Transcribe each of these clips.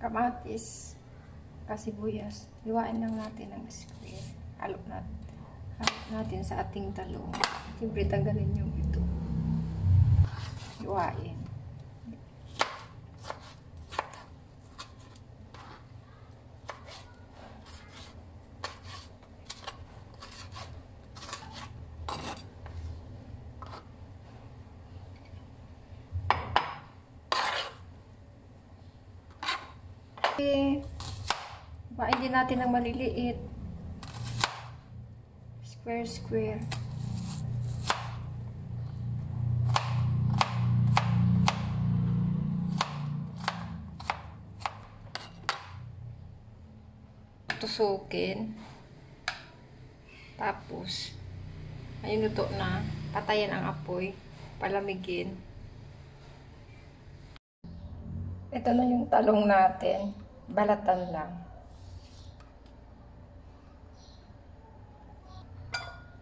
kamatis, kasibuyas. Hiwain lang natin ng square. Halok natin. Halok natin sa ating talong. Siyempre, tanggalin yung ito. Hiwain. Bain din natin ng maliliit. Square, square. Tusukin. Tapos, ayun luto na. Patayin ang apoy. Palamigin. Ito na yung talong natin. Balatan lang.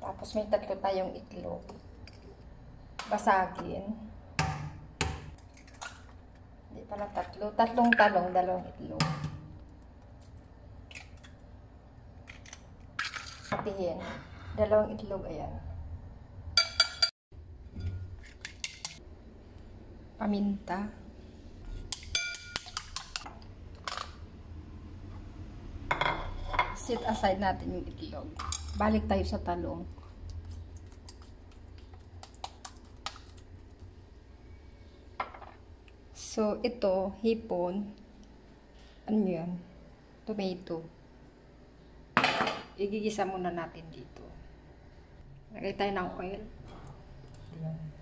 Tapos may tatlo tayong itlog. Basagin. Hindi pala tatlo. Tatlong talong, dalawang itlog. Hatihin. Dalawang itlog, ayan. Paminta. Set aside natin yung itlog. Balik tayo sa talong. So, ito, hipon. Ano yan? Tomato. Igigisa muna natin dito. Lagay tayo ng oil. Ayan.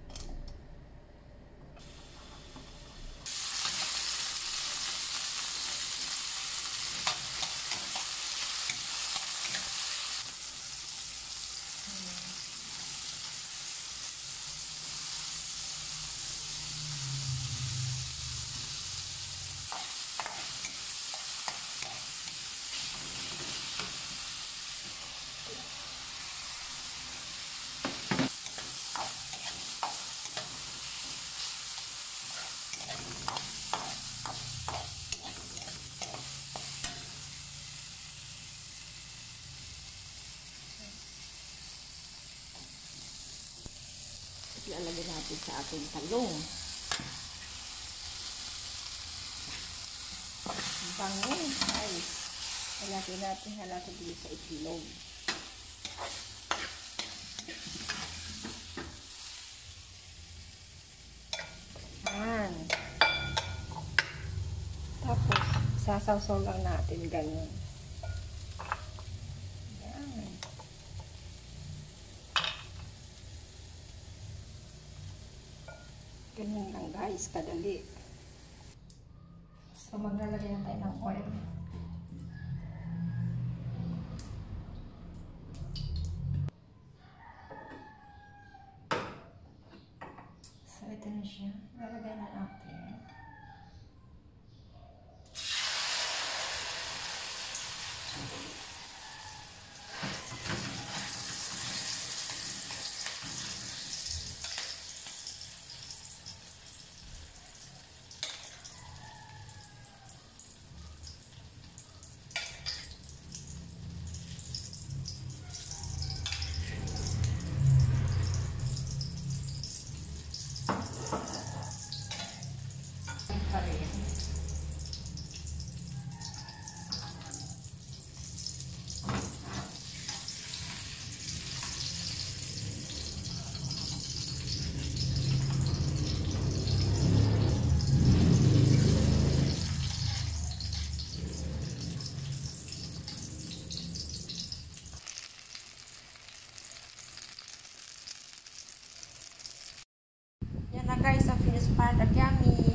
Ilalagay natin sa ating talong. Bango, guys. Halagay natin, halagay dito sa itlog. Yan. Tapos, sasawsaw lang natin ganyan. Yan. Ganyan lang guys, kadali. So, maglalagay na tayo ng oil. So, ito na siya. Lalagay na natin. kepada.